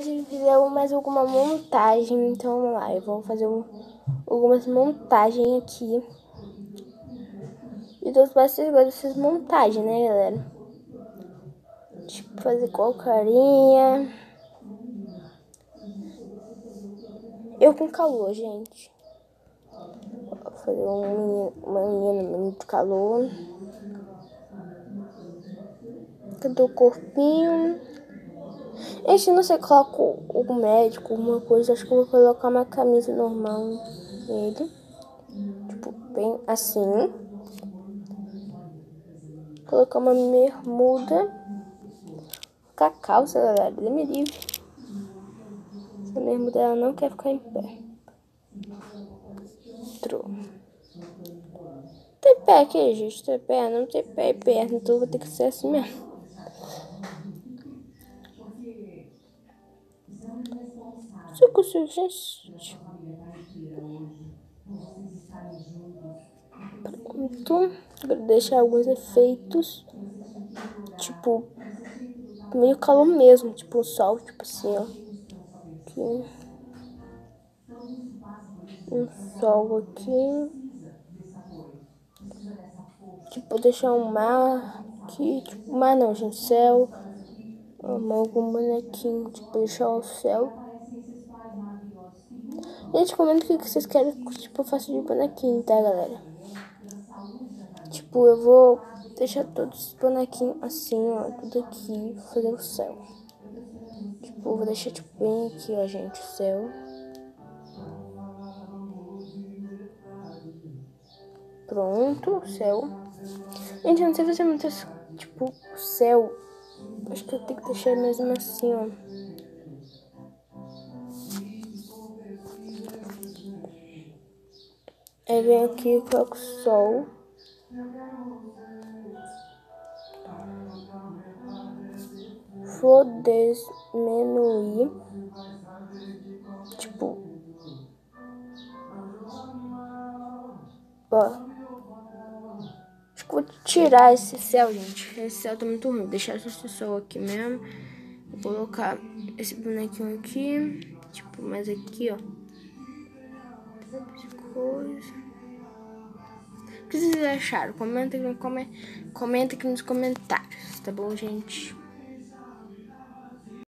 Gente fizer mais alguma montagem, então vamos lá, eu vou fazer um, algumas montagens aqui. E dos bastidores dessas montagens, né, galera? Tipo, fazer qual carinha. Eu com calor, gente. Vou fazer um menino, uma menina muito calor. Cadê o corpinho? Gente, não sei, coloco o médico, alguma coisa. Acho que eu vou colocar uma camisa normal nele. Tipo, bem assim. Colocar uma bermuda. Com a calça, galera. Ele me livre. Essa bermuda ela não quer ficar em pé. Entrou. Tem pé aqui, gente. Tem pé, não tem pé e perna. Então vou ter que ser assim mesmo. Se consigo, gente. Pronto. Agora deixar alguns efeitos. Tipo, meio calor mesmo. Tipo, o sol, tipo assim, ó. Aqui. Um sol aqui. Tipo, deixar um mar aqui. Tipo, mar não, gente. Céu. Algum bonequinho. Tipo, deixar o céu. Gente, comenta o que vocês querem tipo, eu faço de bonequinho, tá, galera? Tipo, eu vou deixar todos os bonequinhos assim, ó, tudo aqui, fazer o céu. Tipo, vou deixar, tipo, bem aqui, ó, gente, o céu. Pronto, o céu. Gente, eu não sei fazer muitas, tipo, o céu. Acho que eu tenho que deixar mesmo assim, ó. Aí vem aqui, coloco o sol. Vou diminuir. Tipo. Ó. Acho que vou tirar esse céu, gente. Esse céu tá muito ruim. Deixar esse sol aqui mesmo. Vou colocar esse bonequinho aqui. Tipo, mais aqui, ó coisa. O que vocês acharam? Comenta, comenta aqui nos comentários, tá bom, gente?